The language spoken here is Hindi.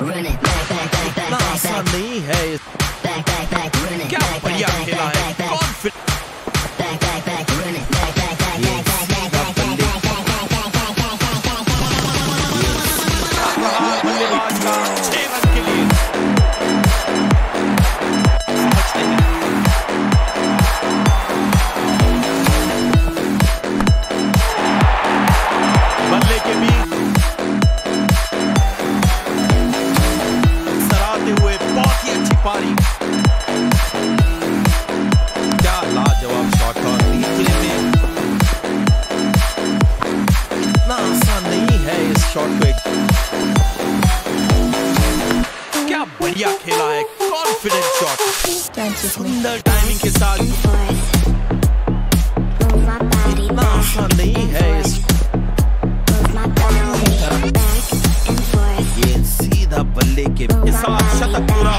run it back. बहुत ही अच्छी पारी। क्या लाजवाब शॉट और रीप्ले में। इतना आसान नहीं है इस शॉट को एक क्या बढ़िया खेला है। कॉन्फिडेंट शॉट सुंदर टाइमिंग के साथ।